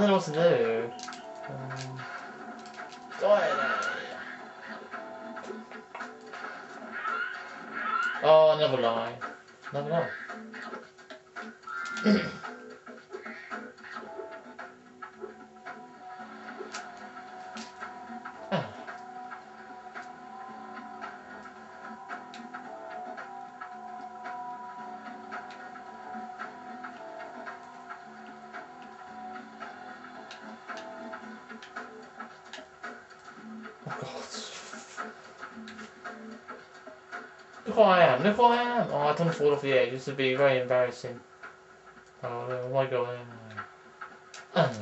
don't know what to do. Um, oh, another lie. Another lie. Look who I am, look who I am! Oh, I don't fall off the edge, this would be very embarrassing. Oh, my god. Uh,